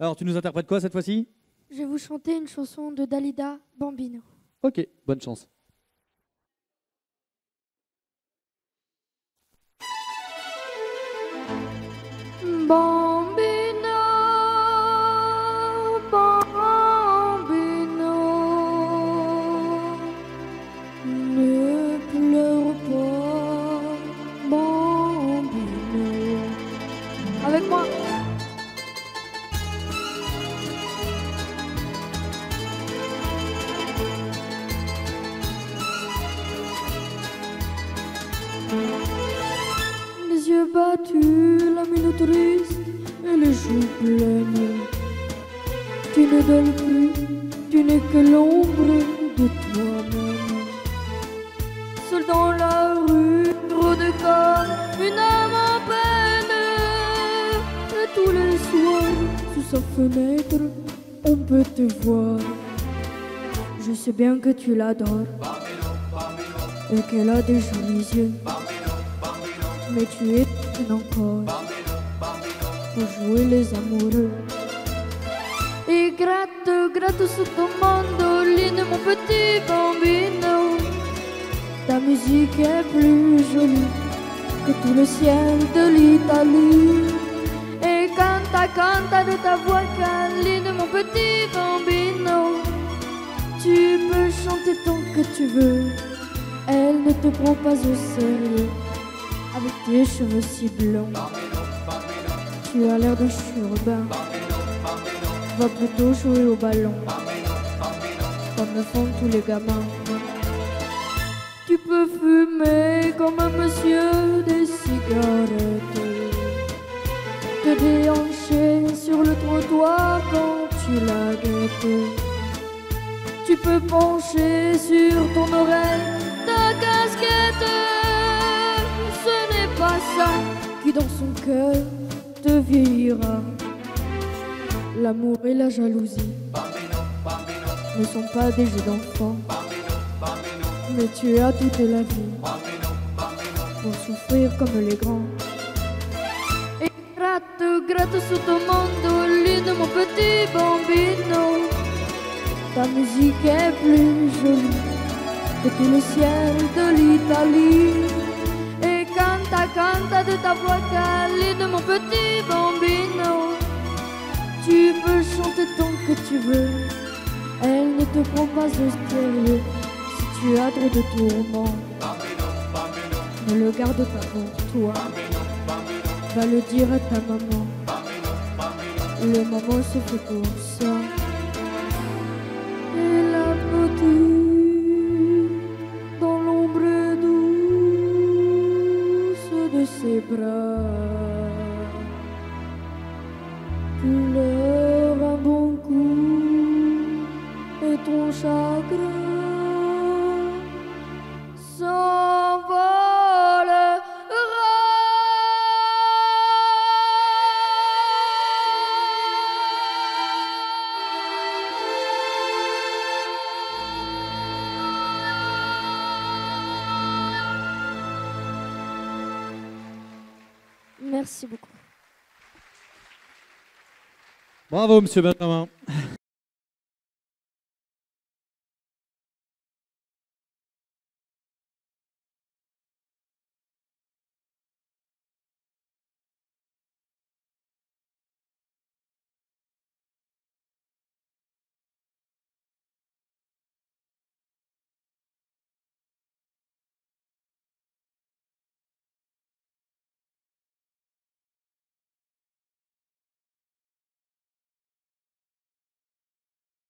Alors, tu nous interprètes quoi cette fois-ci? Je vais vous chanter une chanson de Dalida Bambino. Ok, bonne chance. Battus, la mine triste et les joues pleines. Tu ne donnes plus, tu n'es que l'ombre de toi-même. Seul dans la rue, trop de une âme en peine. Et tous les soirs, sous sa fenêtre, on peut te voir. Je sais bien que tu l'adores et qu'elle a des jolis yeux. Mais tu es jeune encore pour jouer les amoureux. Et gratte, gratte sous ton mandoline, mon petit bambino. Ta musique est plus jolie que tout le ciel de l'Italie. Et canta, canta de ta voix câline, mon petit bambino. Tu peux chanter tant que tu veux, elle ne te prend pas au sérieux. Avec tes cheveux si blonds, tu as l'air d'un churbain. Va plutôt jouer au ballon, comme le font tous les gamins. Tu peux fumer comme un monsieur des cigarettes, te déhancher sur le trottoir quand tu la guettes. Tu peux pencher sur ton oreille ta casquette. Dans son cœur te vieillira. L'amour et la jalousie ne sont pas des jeux d'enfants. Mais tu as toute la vie pour souffrir comme les grands. Et gratte, gratte sous ton mandoline, mon petit bambino. Ta musique est plus jolie que tout le ciel de l'Italie. Et canta, de ta voix câline, mon petit bambino. Tu peux chanter tant que tu veux, elle ne te prend pas au sérieux. Si tu as trop de tourments, ne le garde pas pour toi. Va le dire à ta maman. Le maman se fait pour ça. Et la petite pleure un bon coup et ton chagrin Merci beaucoup. Bravo, monsieur Benjamin.